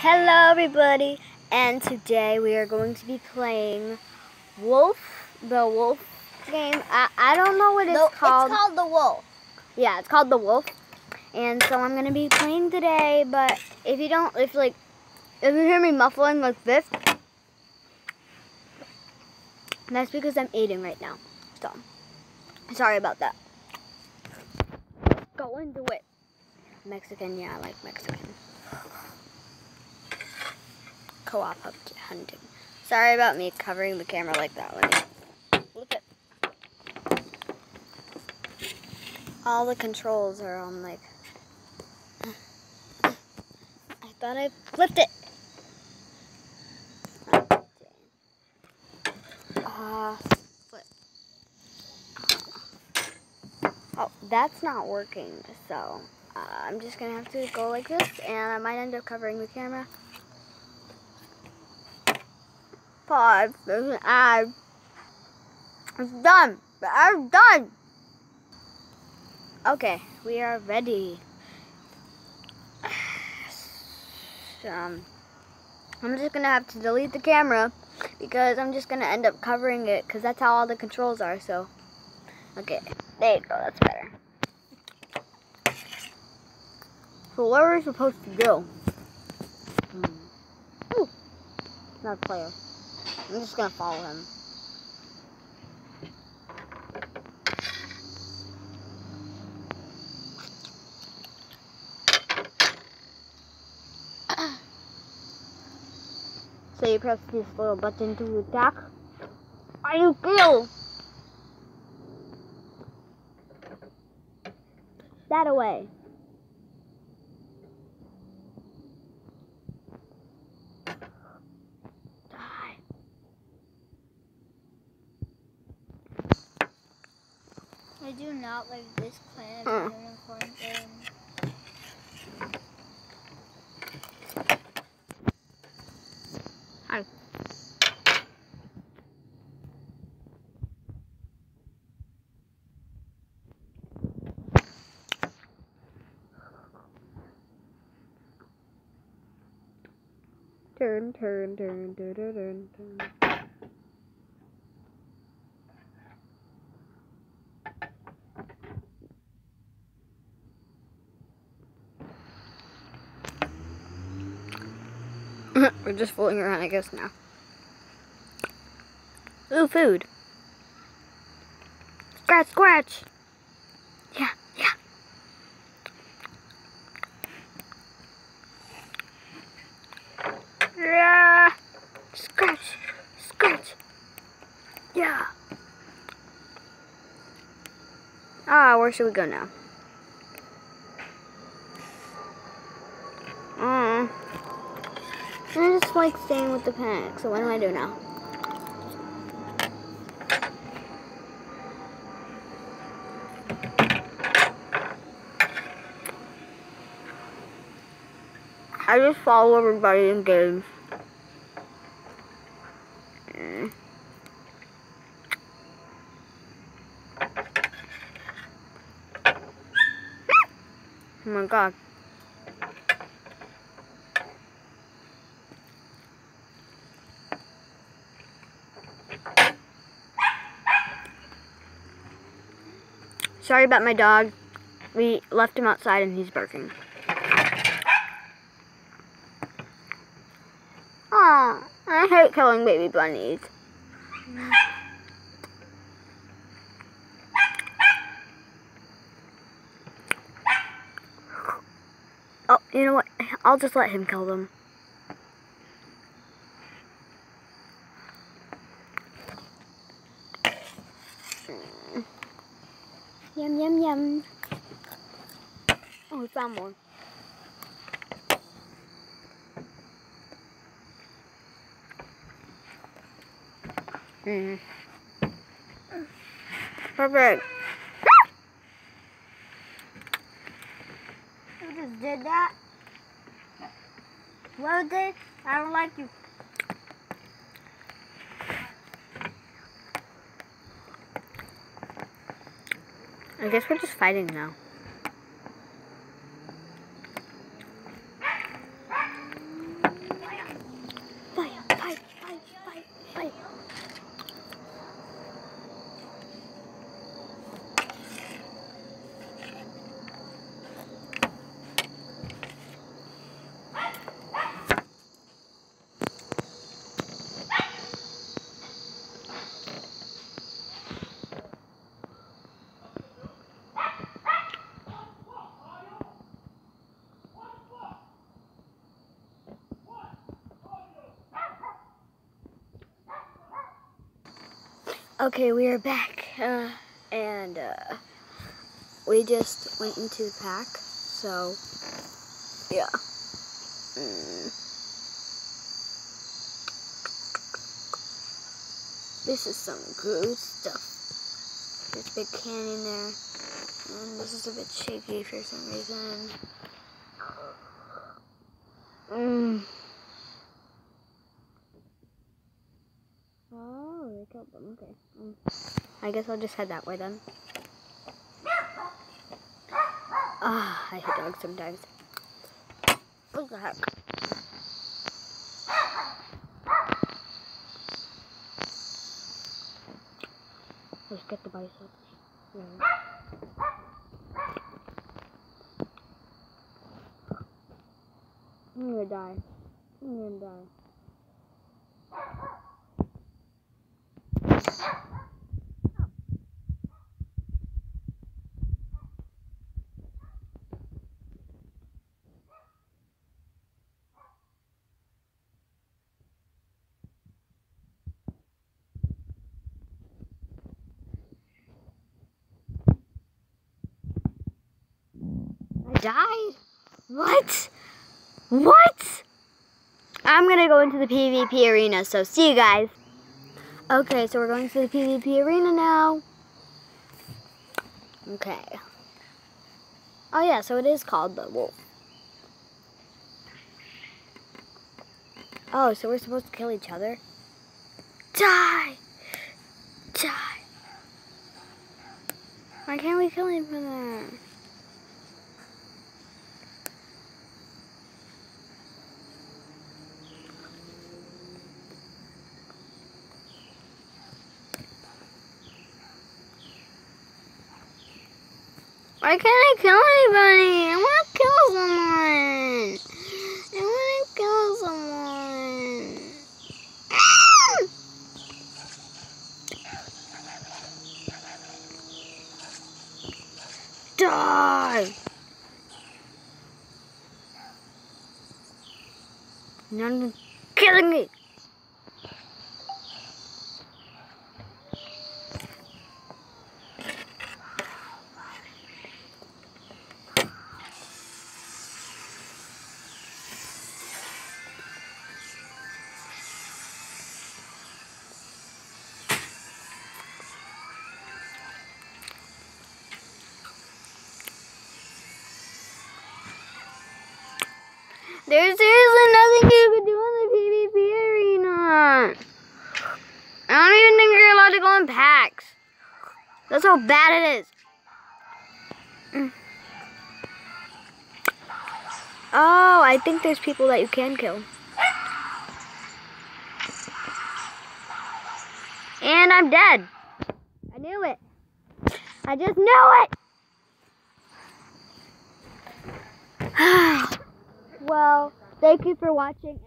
Hello everybody, and today we are going to be playing Wolf, the Wolf game. I, I don't know what it's The- called. It's called the wolf. yeah, it's called the Wolf. And so I'm going to be playing today, but if you don't, if like, if you hear me muffling like this, that's because I'm eating right now. So, sorry about that. Go into it. Mexican, yeah, I like Mexican. Co-op hunting. Sorry about me covering the camera like that. Me flip it. All the controls are on like. I thought I flipped it. Ah, flip. Oh, that's not working. So uh, I'm just gonna have to go like this, and I might end up covering the camera. Pause. It's done. I'm done. Okay, we are ready. Um, I'm just gonna have to delete the camera because I'm just gonna end up covering it because that's how all the controls are. So, okay, there you go. That's better. So where are we supposed to go? Hmm. Ooh, not player. I'm just gonna follow him. So you press this little button to attack. Are you kill? That away. Do not like this clan Mm. unicorn thing. Hi. Turn, turn, turn, turn, turn, turn, We're just fooling around, I guess, now. Ooh, food. Scratch, scratch. Yeah, yeah. Yeah. Scratch, scratch. Yeah. Ah, where should we go now? Mm. Like staying with the pack, so what do I do now? I just follow everybody in games. Mm. Oh my god. Sorry about my dog. We left him outside and he's barking. Aw, I hate killing baby bunnies. Oh, you know what? I'll just let him kill them. Hmm. Yum, yum, yum. Oh, we found more. Mm. Perfect. Who just did that? What did? I don't like you. I guess we're just fighting now. Okay, we are back. Uh, and uh, we just went into the pack. So, yeah. Mm. This is some good stuff. There's a big canyon there. And this is a bit shaky for some reason. Mm. Them. Okay. Mm. I guess I'll just head that way then. Ah, I hate dogs sometimes. What the heck? Let's get the biceps. Yeah. I'm gonna die. I'm gonna die. Died? What? What? I'm gonna go into the PvP arena, so see you guys. Okay, so we're going to the PvP arena now. Okay. Oh yeah, so it is called the wolf. Oh, so we're supposed to kill each other? Die! Die! Why can't we kill him for that? Why can't I kill anybody? I want to kill someone. I want to kill someone. Die! None killing me. There's seriously nothing you can do in the PvP arena. I don't even think you're allowed to go in packs. That's how bad it is. Oh, I think there's people that you can kill. And I'm dead. I knew it. I just knew it. well, thank you for watching.